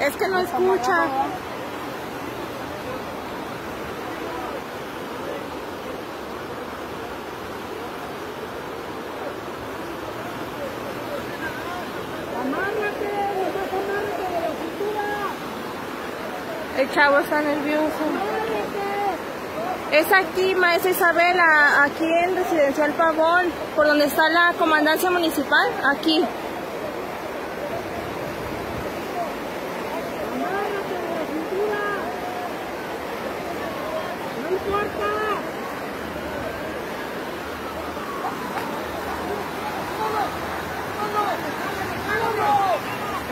Es que no escucha. El chavo está nervioso. Es aquí, maestra Isabela, aquí en Residencial Pavón, por donde está la comandancia municipal, aquí.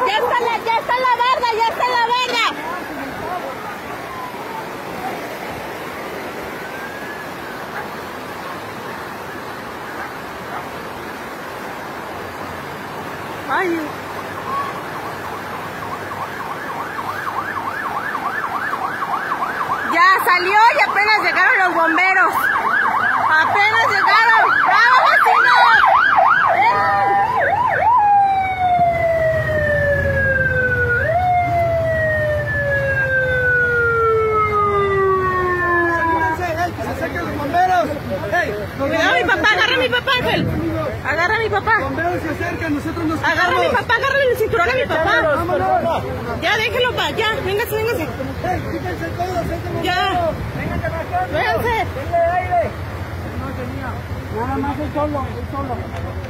Ya está la, ya ya está la. Salió y apenas llegaron los bomberos. Apenas llegaron. ¡Bravo, vecino! ¡Que se acerquen los bomberos! ¡Ey! Los Cuidado, mi papá, agarra a mi papá, Ángel. Agarra a mi papá. bomberos se acercan, nosotros nos Agarra a mi papá, agarra el cinturón a mi papá. ¡Vámonos! Ya, déjelo pa, ya, véngase, véngase. ¡Ey, quítense todos! ¡Este Ya. Vénganse. Nada más el solo, el solo.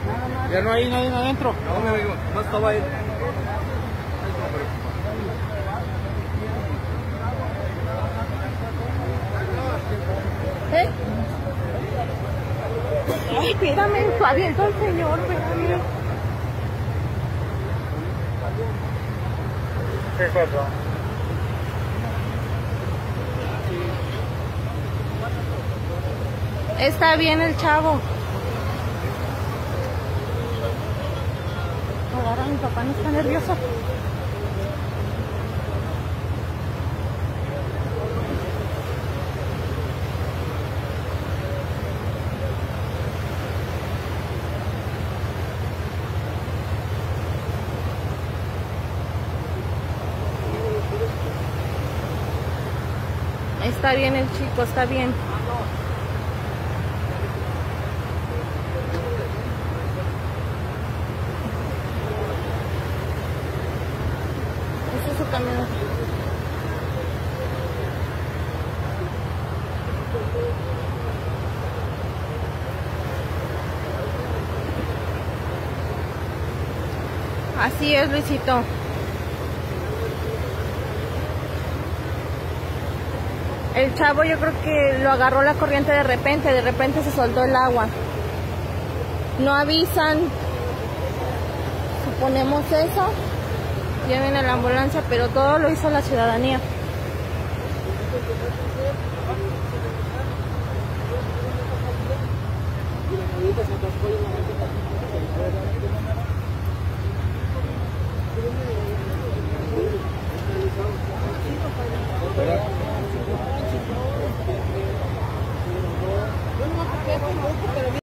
Nada más. Ya no hay nadie adentro. No, mi amigo, más estaba ahí. Ay, espérame, suaviento el señor, espérame. ¿Qué pasó? Está bien el chavo. Agarra a mi papá, no está nervioso. Está bien el chico, está bien. Ese es su camión. Así es, Luisito. El chavo yo creo que lo agarró la corriente de repente, de repente se soltó el agua. No avisan, suponemos eso, lleven a la ambulancia, pero todo lo hizo la ciudadanía.